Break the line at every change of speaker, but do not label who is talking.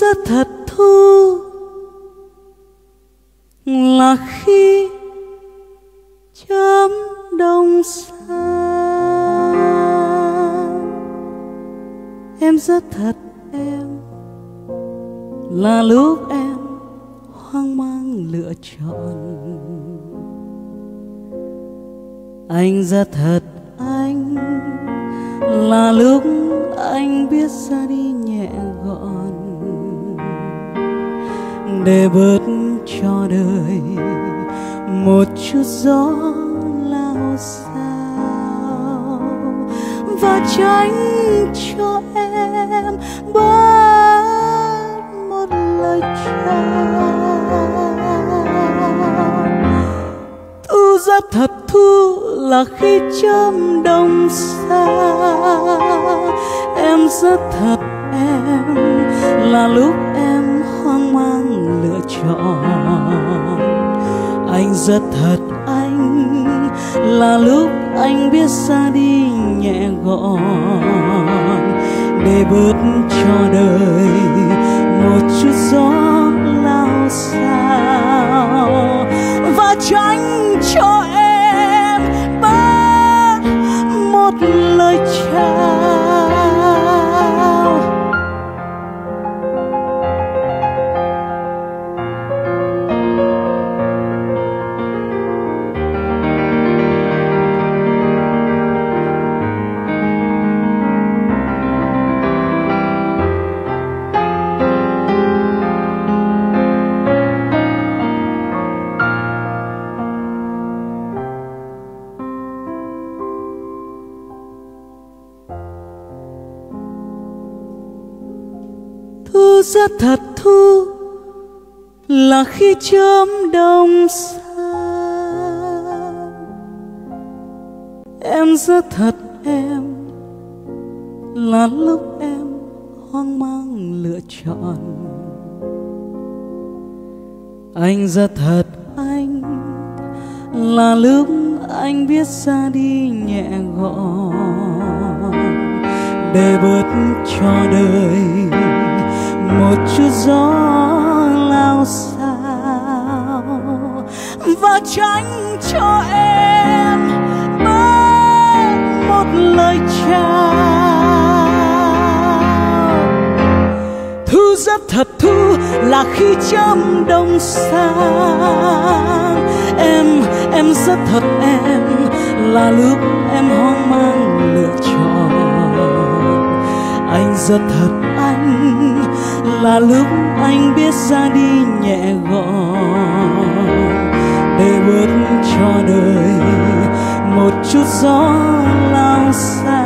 rất thật thu là khi chấm đông xa. Em rất thật em là lúc em hoang mang lựa chọn. Anh rất thật anh là lúc anh biết ra đi nhẹ gọn để bớt cho đời. Một chút gió lao sao và tránh cho em bớt một lời chào. Thu rất thật thu là khi chấm đông xa. Em rất thật em là lúc em mang lựa chọn. Anh rất thật, anh là lúc anh biết ra đi nhẹ gọn. Để bớt cho đời một chút gió lao sao. Và cho anh thu rất thật thu là khi chớm đông xa. Em rất thật em là lúc em hoang mang lựa chọn. Anh rất thật anh là lúc anh biết ra đi nhẹ gọn để bớt cho đời một chút gió lao xao và tránh cho em bên một lời chào. Thu rất thật thu là khi chấm đông sang. Em em rất thật em là lúc em hoang mang lựa chọn. Anh rất thật anh là lúc anh biết ra đi nhẹ gọn, để bớt cho đời một chút gió lao xa.